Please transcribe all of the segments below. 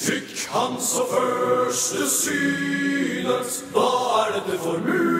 Fikk han så første synet, da er dette for mulig.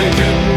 they do.